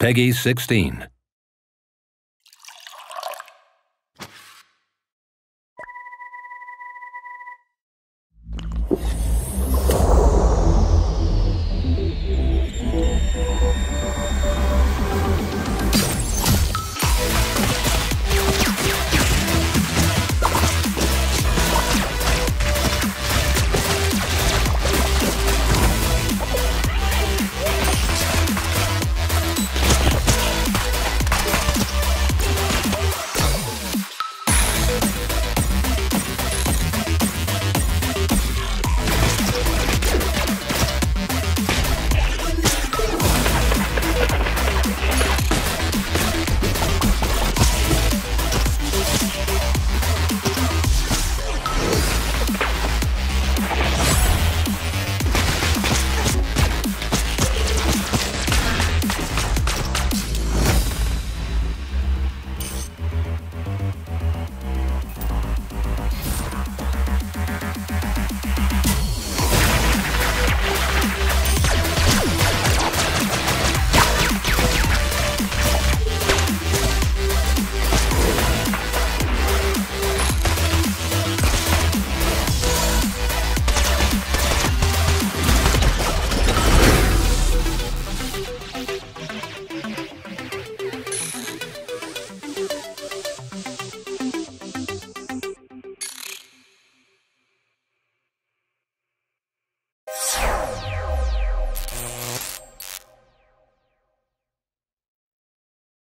Peggy 16.